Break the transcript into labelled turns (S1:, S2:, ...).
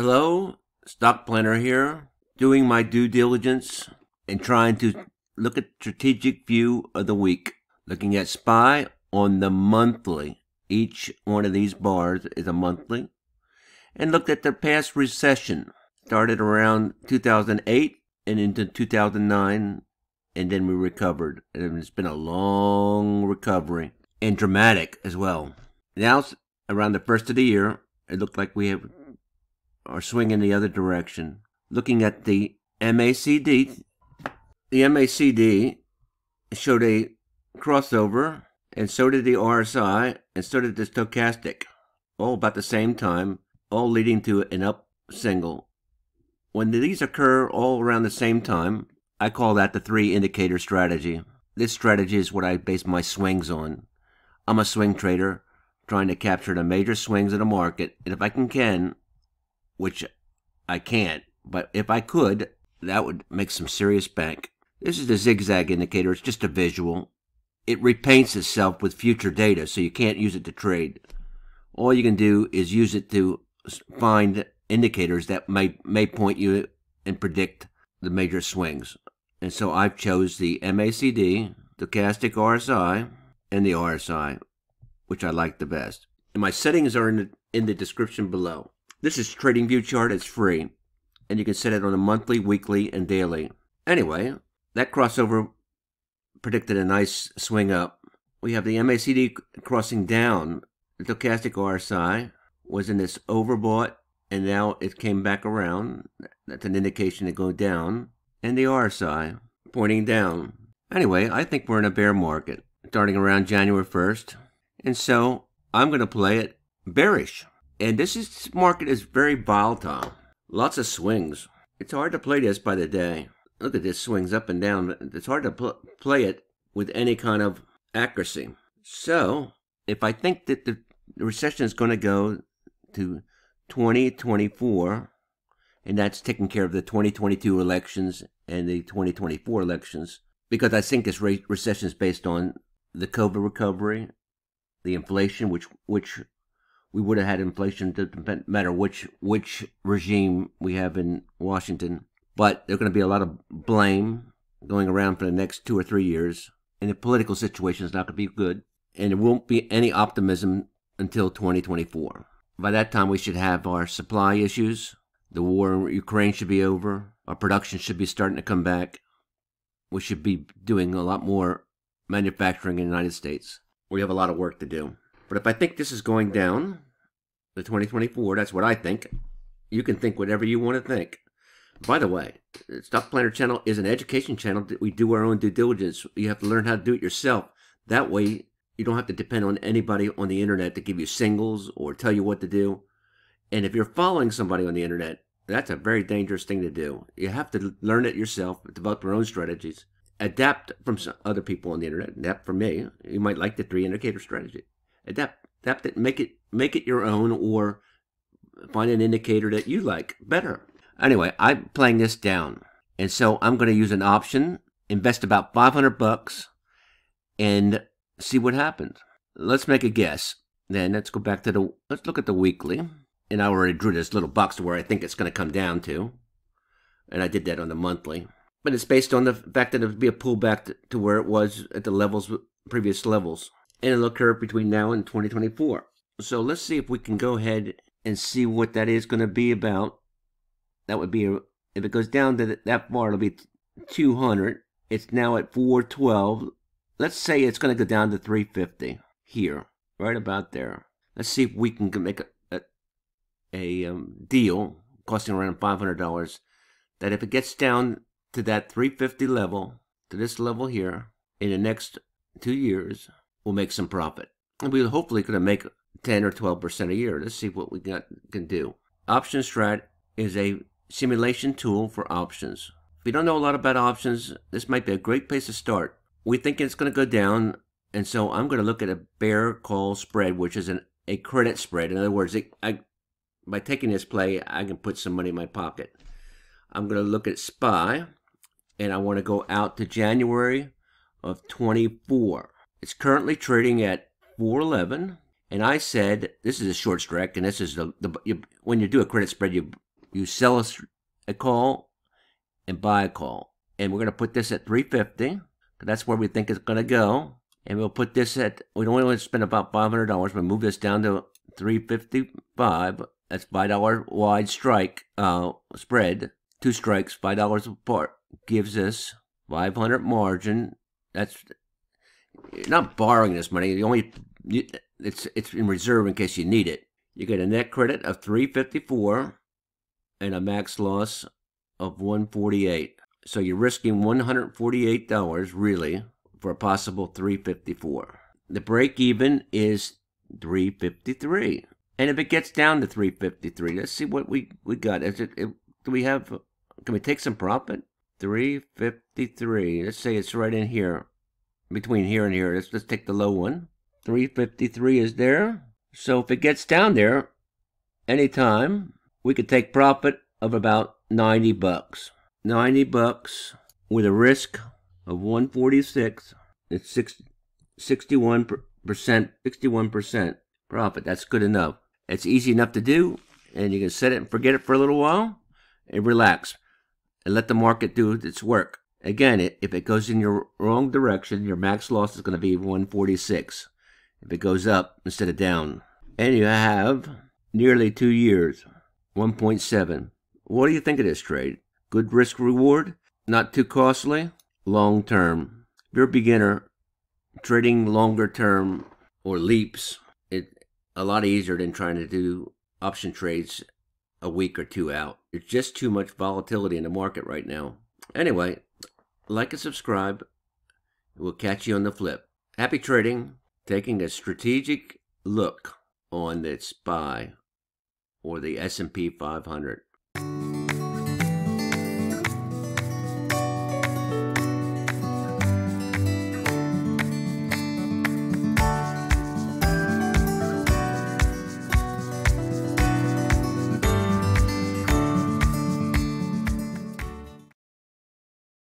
S1: Hello, Stock Planner here, doing my due diligence and trying to look at strategic view of the week. Looking at SPY on the monthly. Each one of these bars is a monthly. And looked at the past recession. Started around 2008 and into 2009, and then we recovered. And it's been a long recovery and dramatic as well. Now, around the first of the year, it looked like we have are swinging the other direction. Looking at the MACD, the MACD showed a crossover, and so did the RSI, and so did the stochastic, all about the same time, all leading to an up single. When these occur all around the same time, I call that the three indicator strategy. This strategy is what I base my swings on. I'm a swing trader trying to capture the major swings of the market, and if I can, can which I can't, but if I could, that would make some serious bank. This is the zigzag indicator. It's just a visual. It repaints itself with future data, so you can't use it to trade. All you can do is use it to find indicators that may, may point you and predict the major swings. And so I've chose the MACD, stochastic RSI, and the RSI, which I like the best. And my settings are in the, in the description below. This is TradingView chart. It's free. And you can set it on a monthly, weekly, and daily. Anyway, that crossover predicted a nice swing up. We have the MACD crossing down. The stochastic RSI was in this overbought, and now it came back around. That's an indication to go down. And the RSI pointing down. Anyway, I think we're in a bear market starting around January 1st. And so I'm going to play it bearish. And this is, market is very volatile. Lots of swings. It's hard to play this by the day. Look at this swings up and down. It's hard to pl play it with any kind of accuracy. So, if I think that the, recession is going to go to 2024, and that's taking care of the 2022 elections and the 2024 elections, because I think this re recession is based on the COVID recovery, the inflation, which which we would have had inflation no matter which which regime we have in Washington. But there's going to be a lot of blame going around for the next two or three years, and the political situation is not going to be good, and there won't be any optimism until 2024. By that time, we should have our supply issues. The war in Ukraine should be over. Our production should be starting to come back. We should be doing a lot more manufacturing in the United States. We have a lot of work to do. But if I think this is going down, the 2024, that's what I think. You can think whatever you want to think. By the way, Stock Planner channel is an education channel that we do our own due diligence. You have to learn how to do it yourself. That way, you don't have to depend on anybody on the internet to give you singles or tell you what to do. And if you're following somebody on the internet, that's a very dangerous thing to do. You have to learn it yourself, develop your own strategies, adapt from other people on the internet, adapt from me. You might like the three indicator strategy adapt adapt it make it make it your own or find an indicator that you like better. Anyway i'm playing this down. And so i'm going to use an option invest about 500 bucks and see what happens. Let's make a guess. Then let's go back to the let's look at the weekly. And i already drew this little box to where i think it's going to come down to. And i did that on the monthly. But it's based on the fact that it would be a pullback to, to where it was at the levels previous levels and it'll occur between now and 2024. So let's see if we can go ahead and see what that is going to be about. That would be, if it goes down to that far, it'll be 200. It's now at 412. Let's say it's going to go down to 350 here, right about there. Let's see if we can make a, a, a um, deal costing around $500 that if it gets down to that 350 level, to this level here, in the next two years, we'll make some profit. And we hopefully going to make 10 or 12% a year. Let's see what we got, can do. Option Strat is a simulation tool for options. If you don't know a lot about options, this might be a great place to start. We think it's going to go down, and so I'm going to look at a bear call spread, which is an, a credit spread. In other words, it, I, by taking this play, I can put some money in my pocket. I'm going to look at SPY, and I want to go out to January of 24. It's currently trading at 411. And I said, this is a short strike, and this is the, the you, when you do a credit spread, you You sell a, a call and buy a call. And we're going to put this at 350 That's where we think it's going to go. And we'll put this at, we don't want to spend about $500. We'll move this down to 355 That's $5 wide strike uh, spread. Two strikes, $5 apart. Gives us 500 margin. That's you're not borrowing this money. You only it's it's in reserve in case you need it. You get a net credit of 354 and a max loss of 148. So you're risking $148 really for a possible 354. The break even is 353. And if it gets down to 353, let's see what we we got. Is it, it do we have can we take some profit? 353. Let's say it's right in here. Between here and here. Let's just take the low one. 353 is there. So if it gets down there anytime, we could take profit of about 90 bucks. 90 bucks with a risk of 146. It's 61%, 61% profit. That's good enough. It's easy enough to do, and you can set it and forget it for a little while and relax and let the market do its work. Again, if it goes in your wrong direction, your max loss is going to be 146. If it goes up instead of down. And you have nearly two years, 1.7. What do you think of this trade? Good risk reward? Not too costly? Long term. If you're a beginner, trading longer term or leaps, it's a lot easier than trying to do option trades a week or two out. It's just too much volatility in the market right now. Anyway, like and subscribe. We'll catch you on the flip. Happy trading, taking a strategic look on the SPY or the S&P 500.